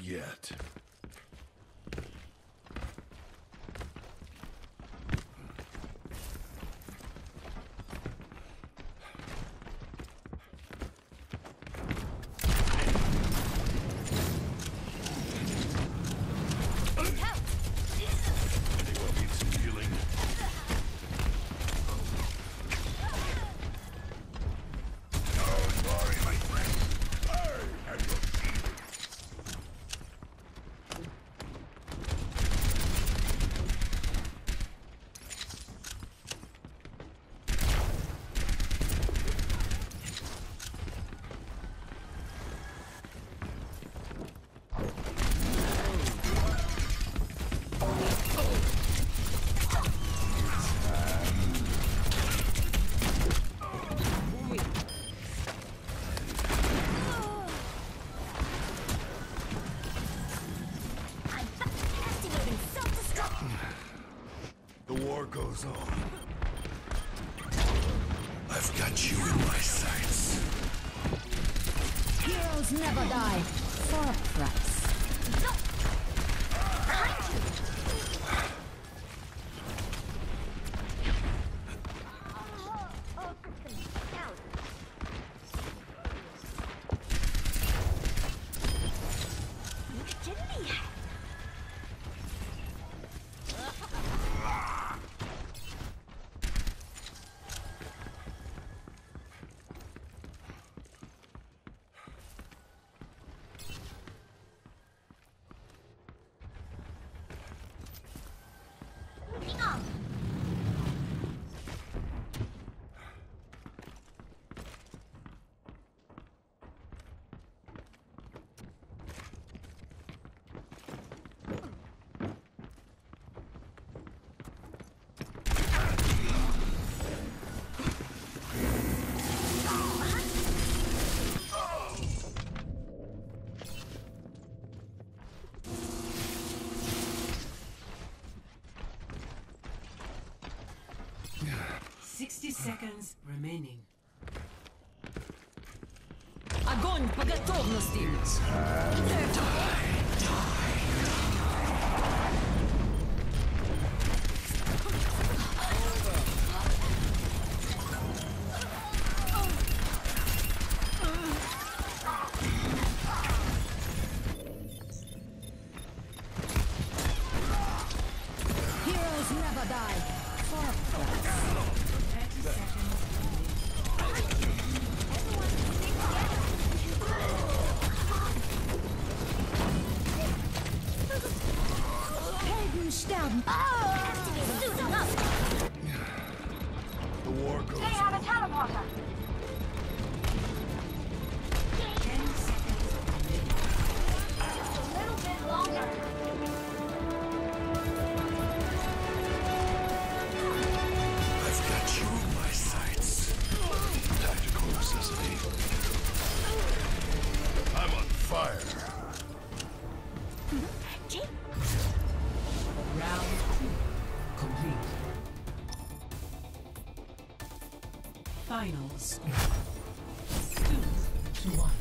yet. On. I've got you in my sights. Heroes never die for a price. seconds remaining. Огонь по готовности! Heroes Sterben. Ah! Suit up. The war goes They have a teleporter. Finals. Two to one.